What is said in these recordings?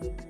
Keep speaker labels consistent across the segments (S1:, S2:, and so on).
S1: Time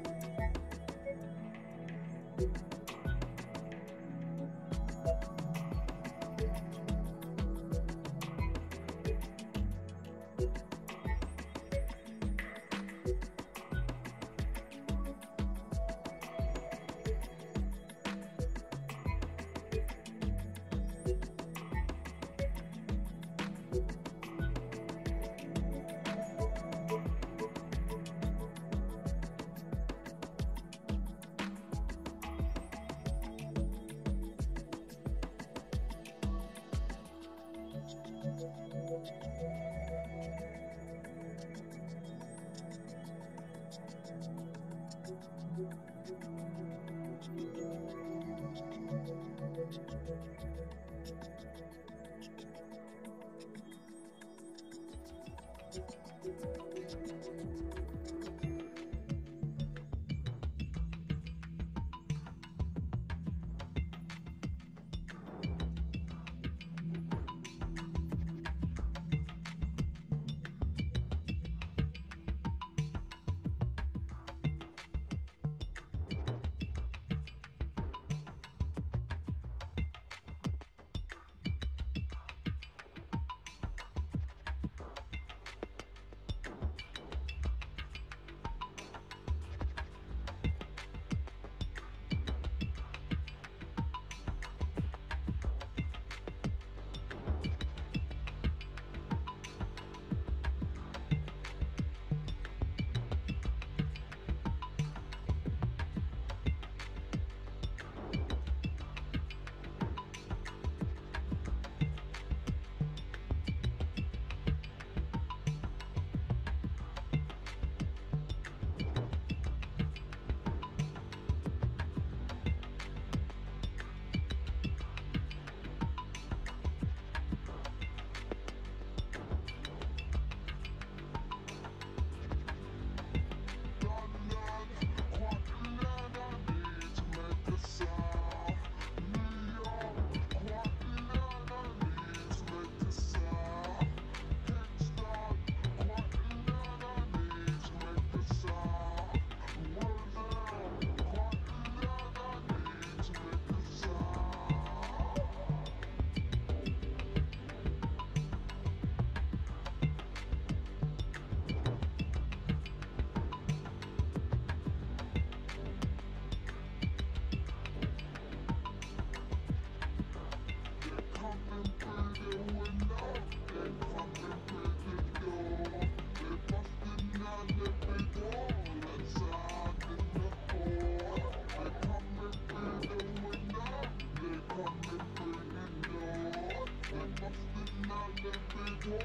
S1: New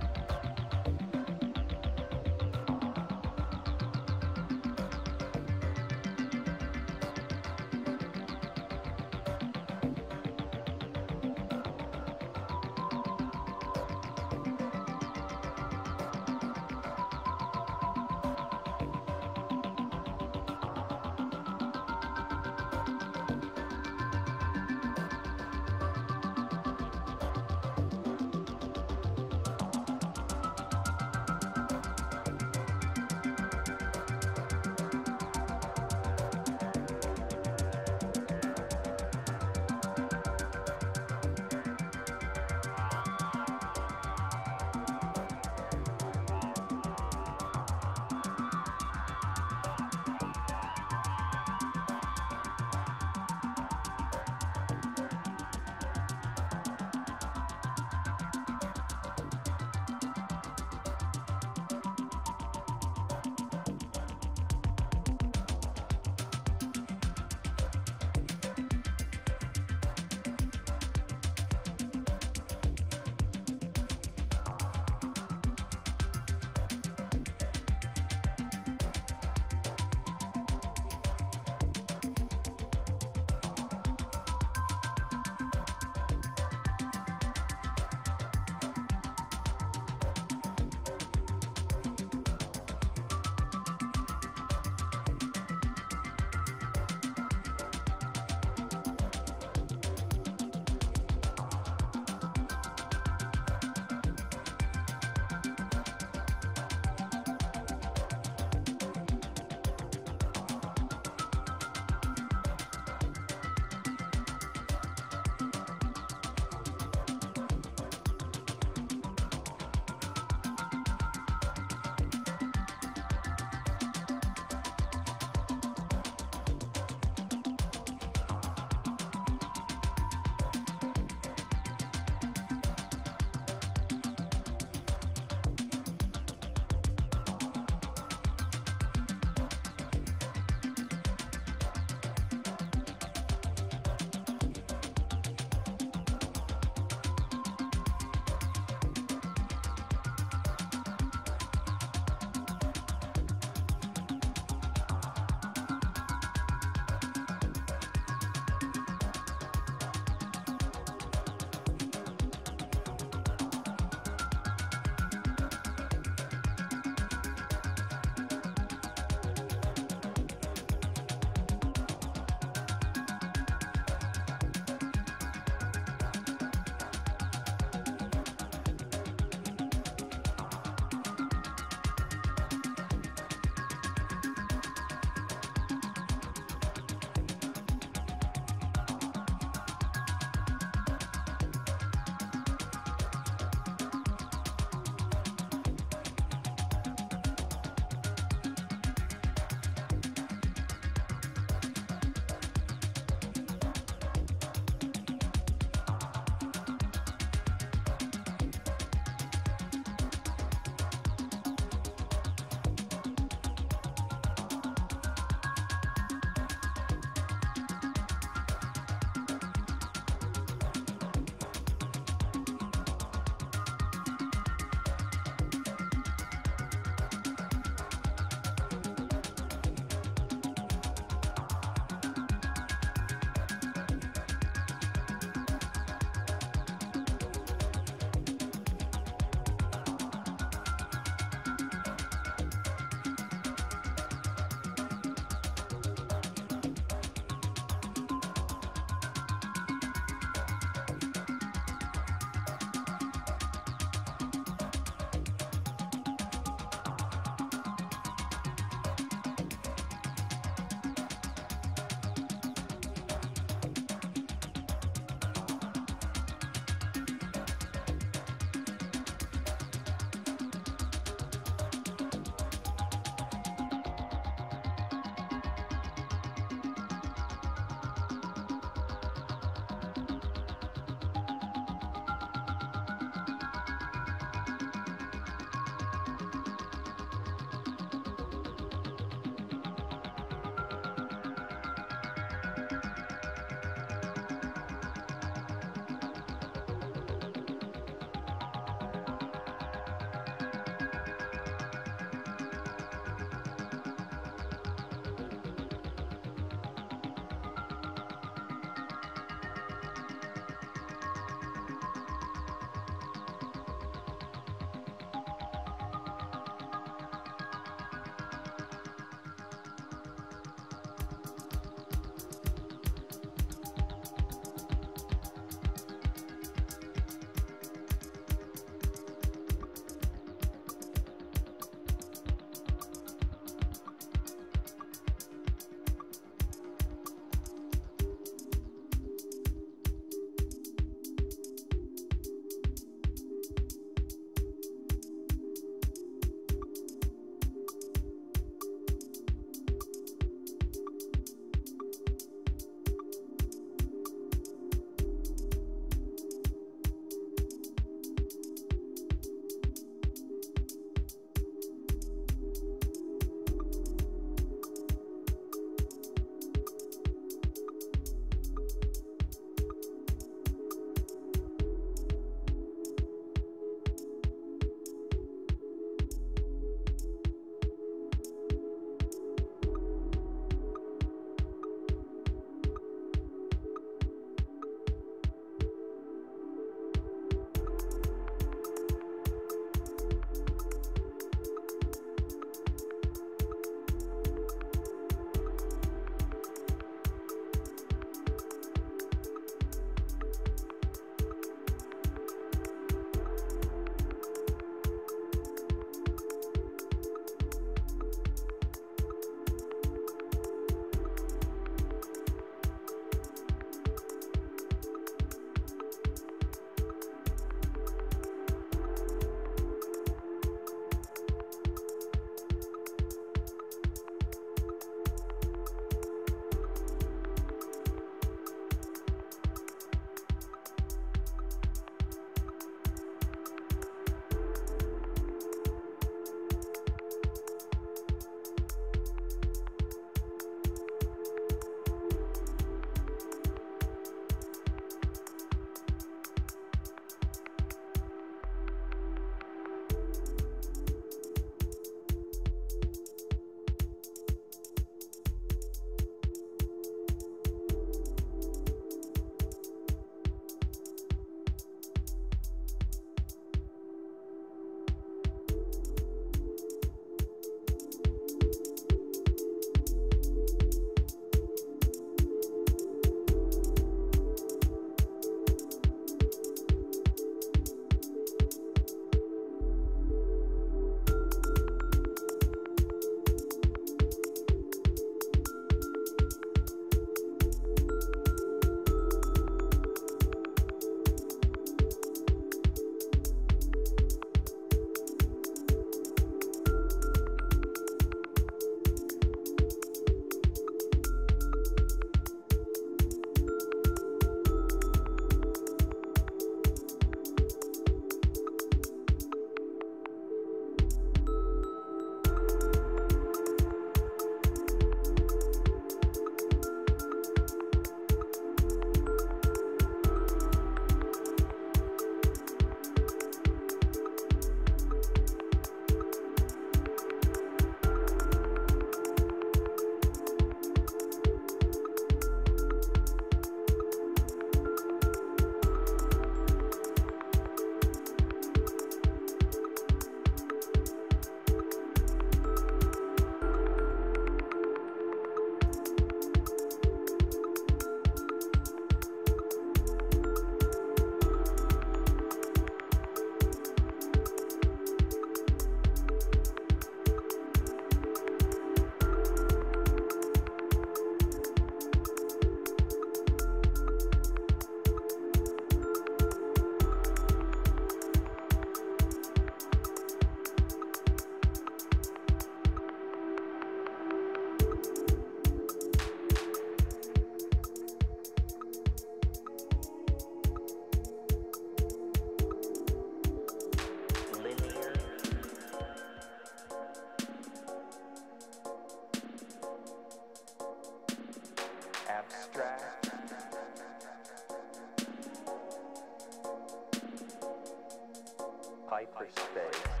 S2: hyperspace.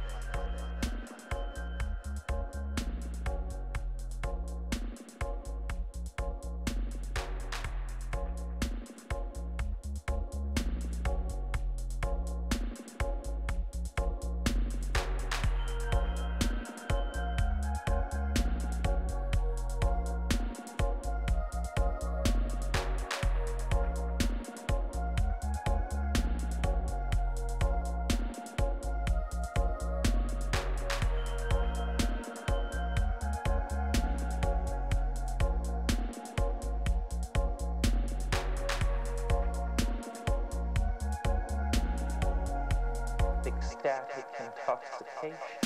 S2: Ecstatic intoxication.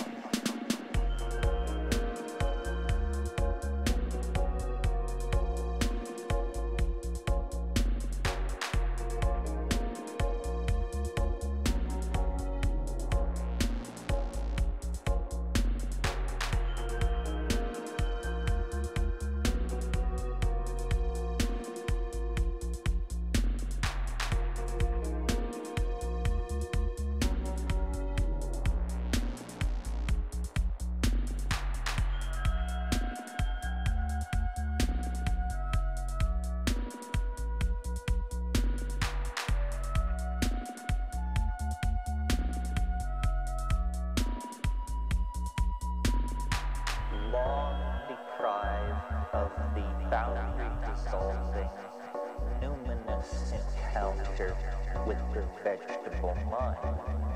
S2: Encounter with the vegetable mind.